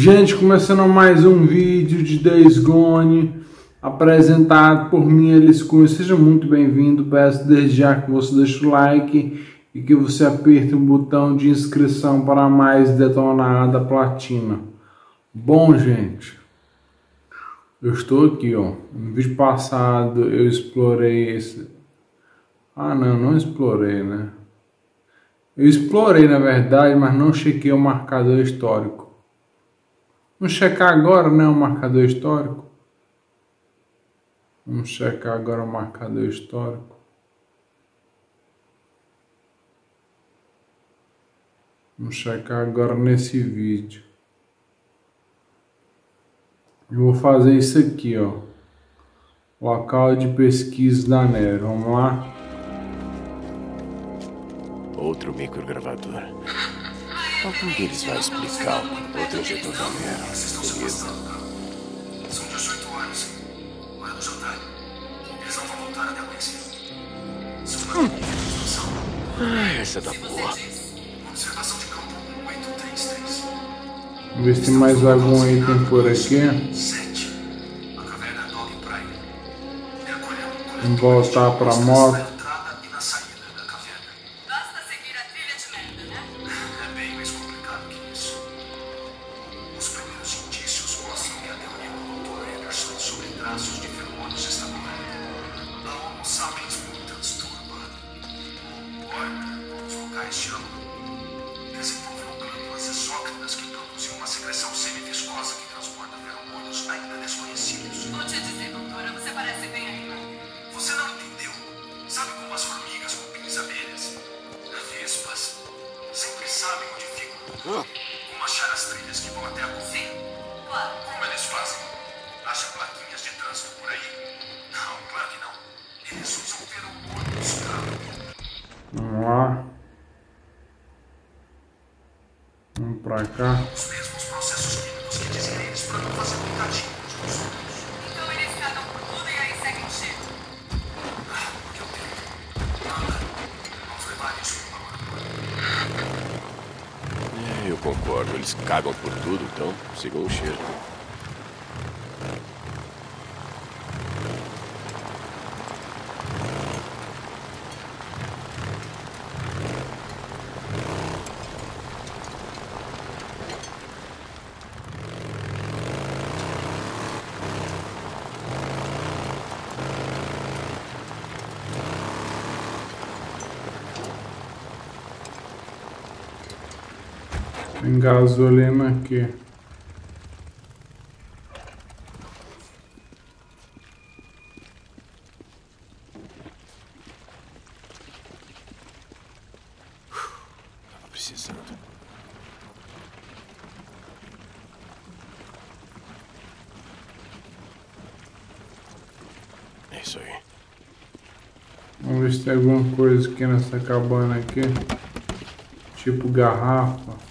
Gente, começando mais um vídeo de Days Gone apresentado por mim, Elis Cunha. Seja muito bem-vindo. Peço desde já que você deixe o like e que você aperte o botão de inscrição para mais detonada platina. Bom, gente, eu estou aqui, ó. No vídeo passado eu explorei esse. Ah, não, não explorei, né? Eu explorei na verdade, mas não chequei o marcador histórico. Vamos checar agora, né, o marcador histórico. Vamos checar agora o marcador histórico. Vamos checar agora nesse vídeo. Eu vou fazer isso aqui, ó. Local de pesquisa da Nero. Vamos lá. Outro microgravador. Algum deles vai explicar o que outro injetor da. São 18 horas. Hora do jantar. Eles não vão voltar até amanhecer. Observação. Ah, essa é da boa. Observação de campo 833. Vamos ver se tem mais algum item por aqui. 7. A caverna Dog Praia. Recolhendo Vamos voltar pra moto. Traços de feromônios está correta. A Homo sapiens mutans turba, ou como os locais chamam, desenvolveu glândulas exócrinas que produziam uma secreção semiviscosa que transporta feromônios ainda desconhecidos. Vou te dizer, doutora, você parece bem animada. Você não entendeu? Sabe como as formigas, cupins abelhas? Vespas sempre sabem onde ficam. Como Não, claro que não. Eles usam feromônios pra Vamos lá. Vamos pra cá. os mesmos processos químicos que dizem eles pra não fazer picadinho uns com os outros. Então eles cagam por tudo e aí seguem o cheiro. Ah, que eu tenho. Nada. Vamos levar isso. É, eu concordo. Eles cagam por tudo, então sigam o cheiro. Tem gasolina aqui. É isso aí. Vamos ver se tem alguma coisa aqui nessa cabana aqui. Tipo garrafa.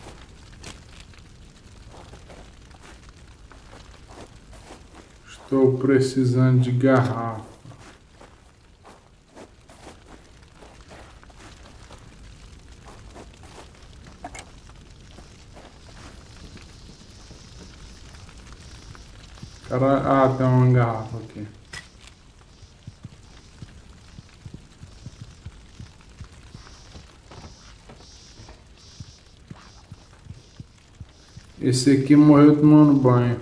Estou precisando de garrafa. Cara, ah, tem uma garrafa aqui. Esse aqui morreu tomando banho.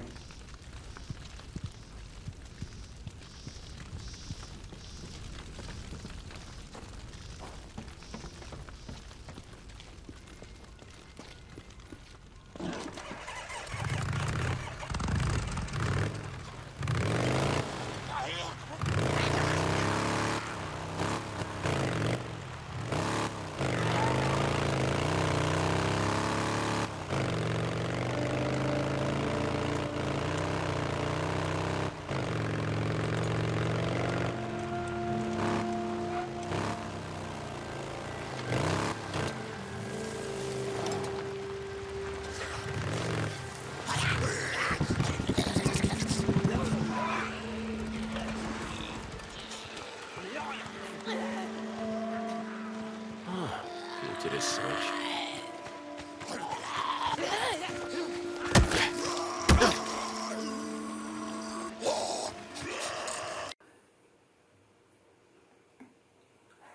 Ah, interessante.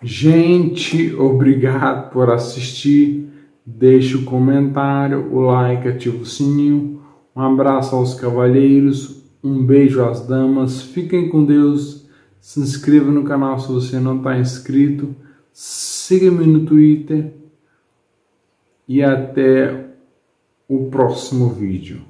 Gente, obrigado por assistir. Deixe o comentário, o like, ativa o sininho. Um abraço aos cavalheiros, um beijo às damas. Fiquem com Deus se inscreva no canal se você não está inscrito. Siga-me no Twitter. E até o próximo vídeo.